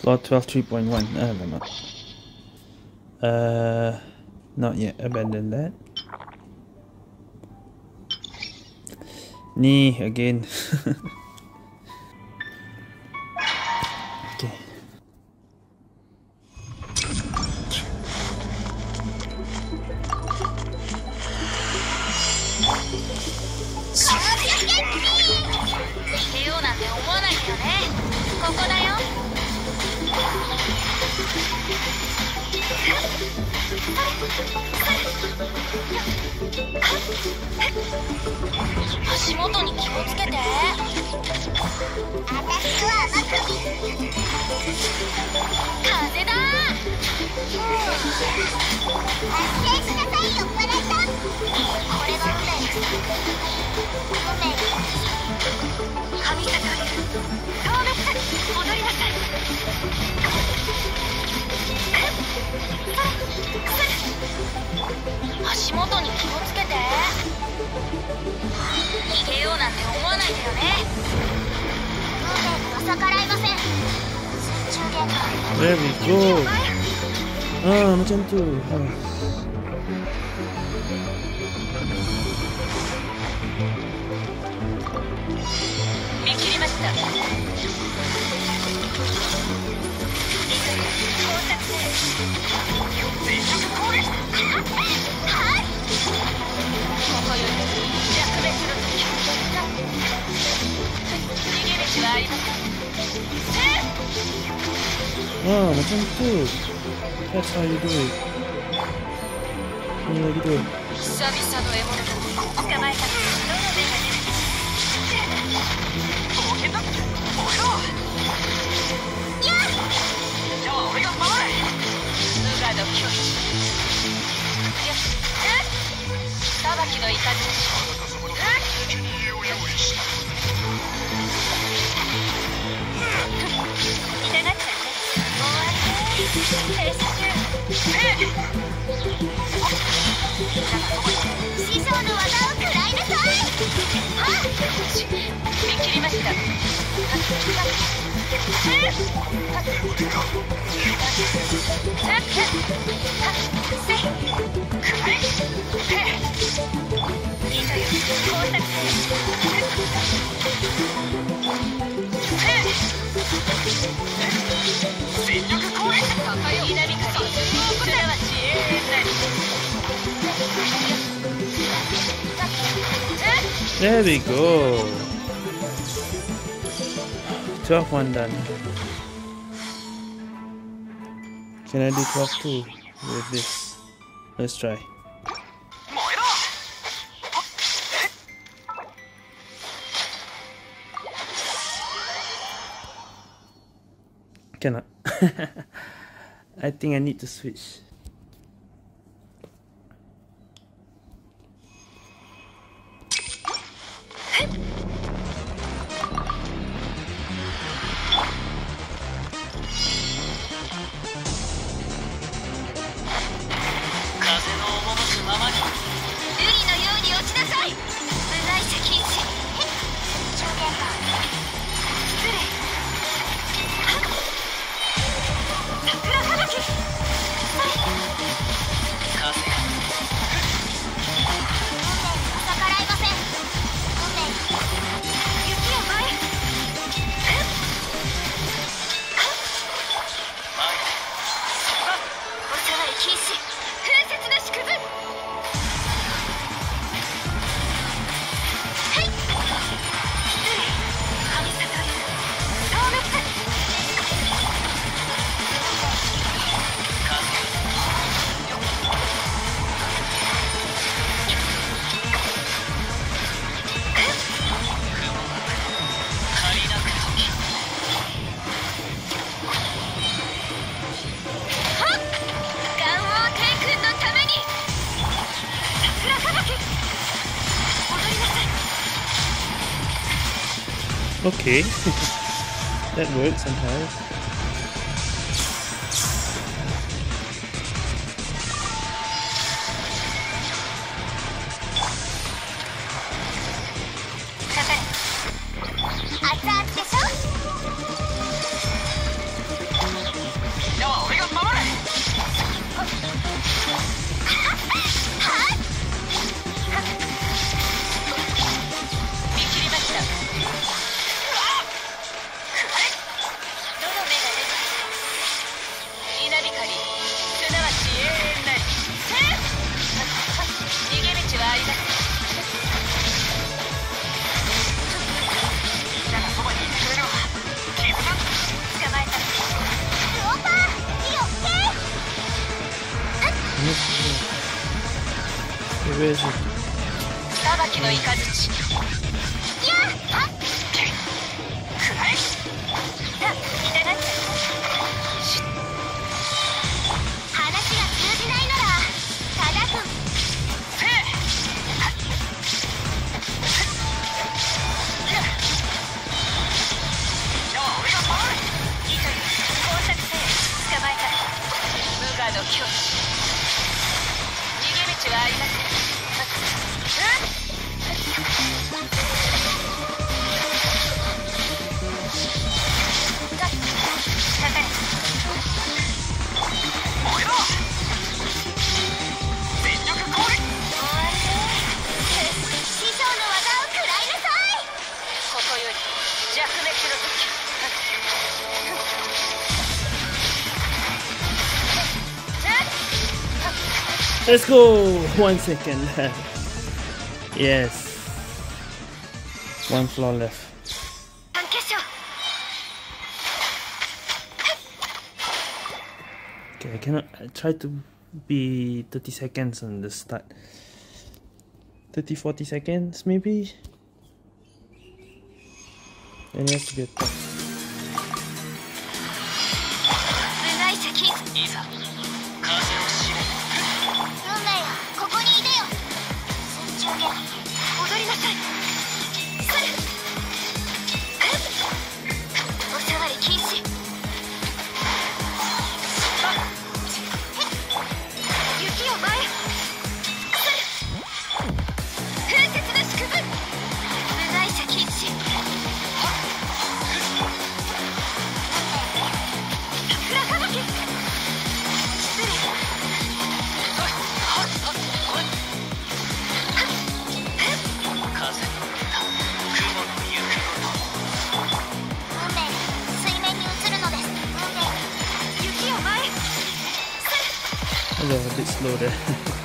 Floor 12 3.1. Alamak. Uh, not yet. Abandon that. Knee again. のに気をつけて。私は風だ。さい酔っ払いさん。これが運命運命神りなさい足元に気逃げようなんて思わないでよね運命には逆らいません水中 There we go ああ macam tu ah. 見切ました That's how you do it. You do it. 師匠の技を食らいなさい There we go. Top one done. Can I do top two with this? Let's try. Cannot. I think I need to switch. Okay. that works sometimes. ウェジ裁きのやっくら、いただき話が通じないなら捕まえた無我の境地はありません Let's go! One second left. Yes. One floor left. Okay, I cannot. I try to be 30 seconds on the start. 30 40 seconds maybe? And it has to be a top. I was a bit slow there.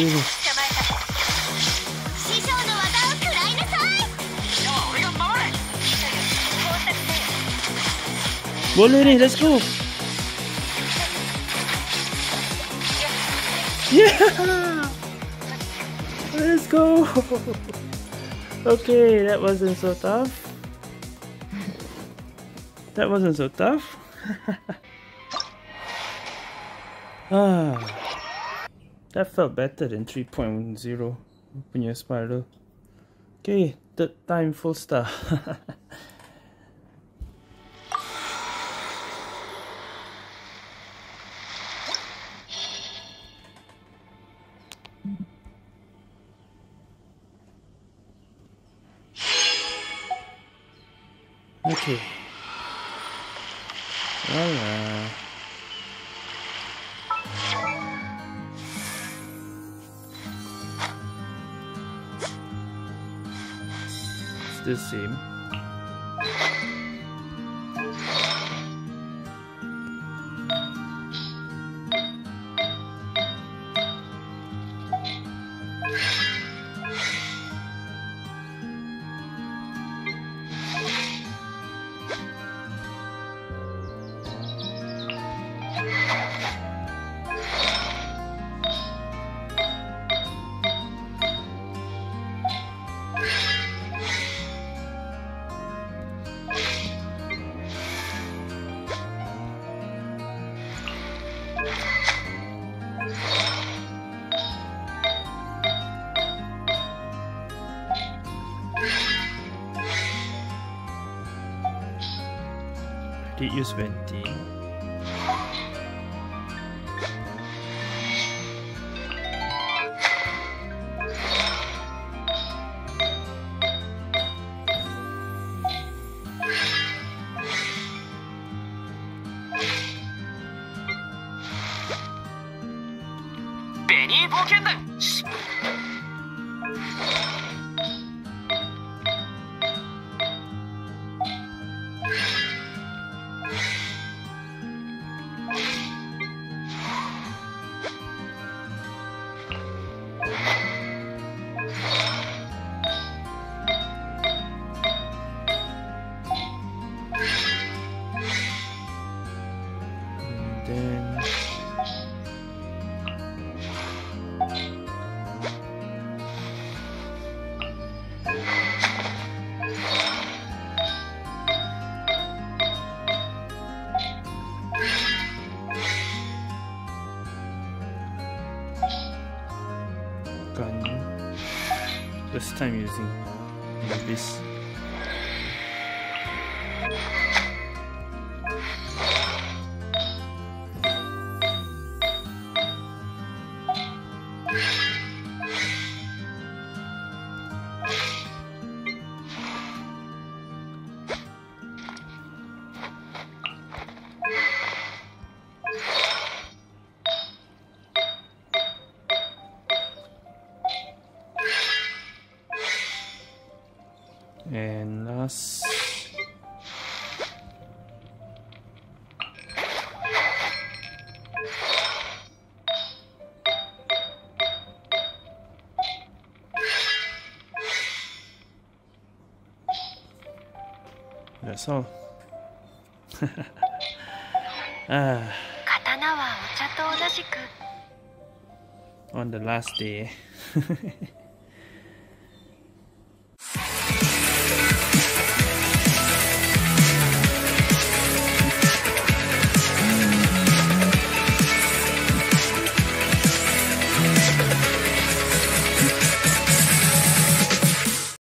リングゴールレレレッツゴー Yeah! Let's go! okay, that wasn't so tough. That wasn't so tough. ah. That felt better than 3.0 your spiral. Okay, third time full star. okay. Alright. The same. Did use venti.「This time using this. so. on the last day.